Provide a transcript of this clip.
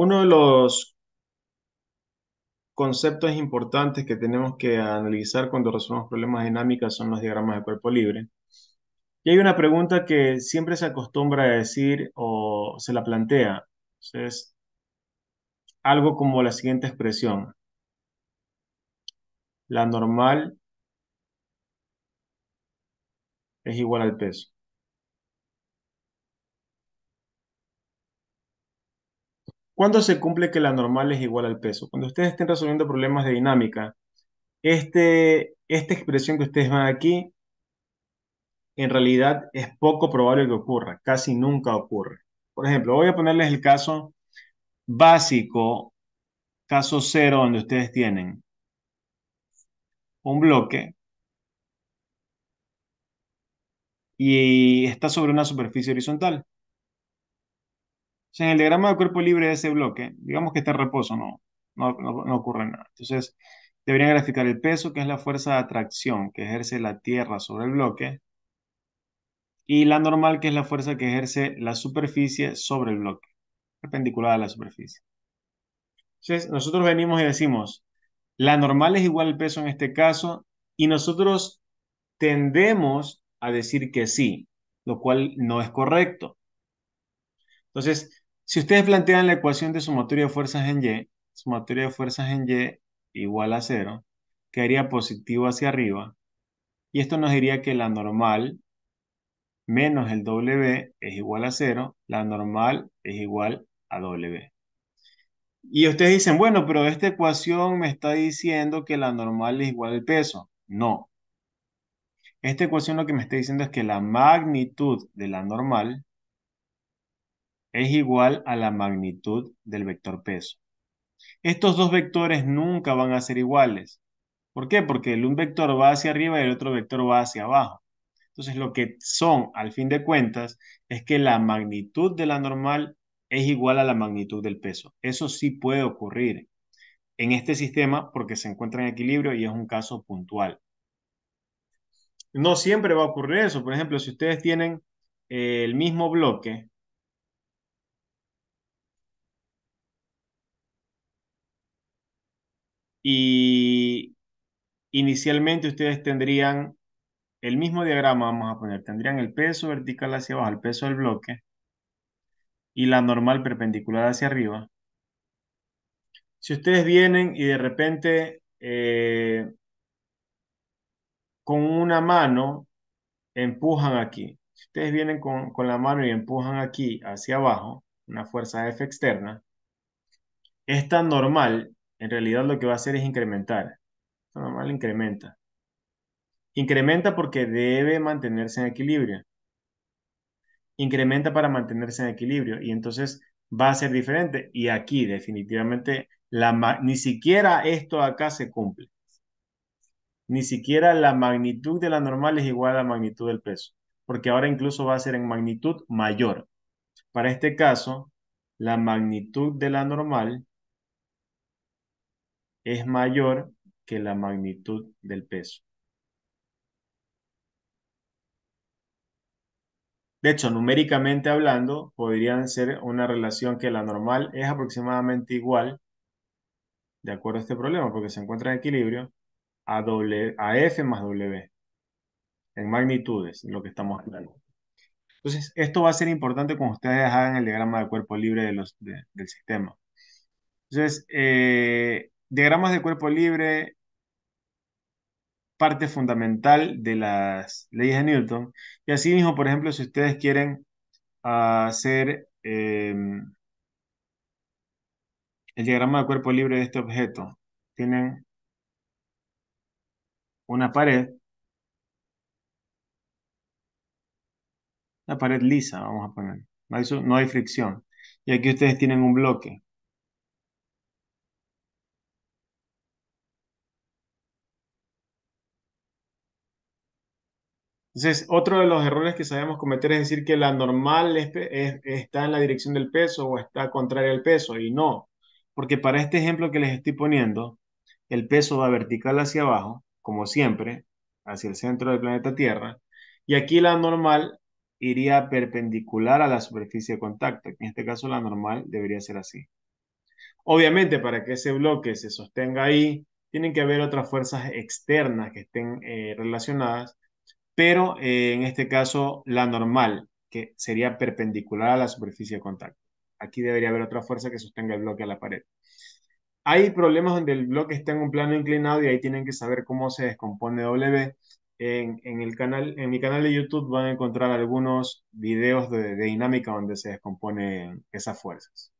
Uno de los conceptos importantes que tenemos que analizar cuando resolvemos problemas de dinámica son los diagramas de cuerpo libre. Y hay una pregunta que siempre se acostumbra a decir o se la plantea. Es algo como la siguiente expresión. La normal es igual al peso. ¿Cuándo se cumple que la normal es igual al peso? Cuando ustedes estén resolviendo problemas de dinámica, este, esta expresión que ustedes ven aquí, en realidad es poco probable que ocurra, casi nunca ocurre. Por ejemplo, voy a ponerles el caso básico, caso cero, donde ustedes tienen un bloque y está sobre una superficie horizontal en el diagrama de cuerpo libre de ese bloque, digamos que está en reposo, no, no, no, ocurre nada. Entonces, deberían graficar el peso, que es la fuerza de atracción que ejerce la Tierra sobre el bloque, y la normal, que es la fuerza que ejerce la superficie sobre el bloque, perpendicular a la superficie. Entonces, nosotros venimos y decimos, la normal es igual al peso en este caso, y nosotros tendemos a decir que sí, lo cual no es correcto. Entonces, si ustedes plantean la ecuación de sumatoria de fuerzas en Y, sumatoria de fuerzas en Y igual a cero, quedaría positivo hacia arriba. Y esto nos diría que la normal menos el W es igual a cero, la normal es igual a W. Y ustedes dicen, bueno, pero esta ecuación me está diciendo que la normal es igual al peso. No. Esta ecuación lo que me está diciendo es que la magnitud de la normal es igual a la magnitud del vector peso. Estos dos vectores nunca van a ser iguales. ¿Por qué? Porque el un vector va hacia arriba y el otro vector va hacia abajo. Entonces lo que son, al fin de cuentas, es que la magnitud de la normal es igual a la magnitud del peso. Eso sí puede ocurrir en este sistema porque se encuentra en equilibrio y es un caso puntual. No siempre va a ocurrir eso. Por ejemplo, si ustedes tienen eh, el mismo bloque Y inicialmente ustedes tendrían el mismo diagrama, vamos a poner, tendrían el peso vertical hacia abajo, el peso del bloque, y la normal perpendicular hacia arriba. Si ustedes vienen y de repente eh, con una mano empujan aquí, si ustedes vienen con, con la mano y empujan aquí hacia abajo, una fuerza F externa, esta normal en realidad lo que va a hacer es incrementar. Esto normal incrementa. Incrementa porque debe mantenerse en equilibrio. Incrementa para mantenerse en equilibrio y entonces va a ser diferente. Y aquí definitivamente ni siquiera esto acá se cumple. Ni siquiera la magnitud de la normal es igual a la magnitud del peso, porque ahora incluso va a ser en magnitud mayor. Para este caso, la magnitud de la normal es mayor que la magnitud del peso. De hecho, numéricamente hablando, podrían ser una relación que la normal es aproximadamente igual, de acuerdo a este problema, porque se encuentra en equilibrio, a, a F más W, en magnitudes, lo que estamos hablando. Entonces, esto va a ser importante cuando ustedes hagan el diagrama de cuerpo libre del sistema. Entonces, eh, diagramas de cuerpo libre, parte fundamental de las leyes de Newton. Y así mismo, por ejemplo, si ustedes quieren hacer em, el diagrama de cuerpo libre de este objeto, tienen una pared, una pared lisa, vamos a poner. no hay fricción. Y aquí ustedes tienen un bloque. Entonces, otro de los errores que sabemos cometer es decir que la normal está en la dirección del peso o está contraria al peso, y no, porque para este ejemplo que les estoy poniendo, el peso va vertical hacia abajo, como siempre, hacia el centro del planeta Tierra, y aquí la normal iría perpendicular a la superficie de contacto. En este caso, la normal debería ser así. Obviamente, para que ese bloque se sostenga ahí, tienen que haber otras fuerzas externas que estén eh, relacionadas, pero eh, en este caso la normal, que sería perpendicular a la superficie de contacto. Aquí debería haber otra fuerza que sostenga el bloque a la pared. Hay problemas donde el bloque está en un plano inclinado y ahí tienen que saber cómo se descompone W. En, el canal, en mi canal de YouTube van a encontrar algunos videos de, de dinámica donde se descomponen esas fuerzas.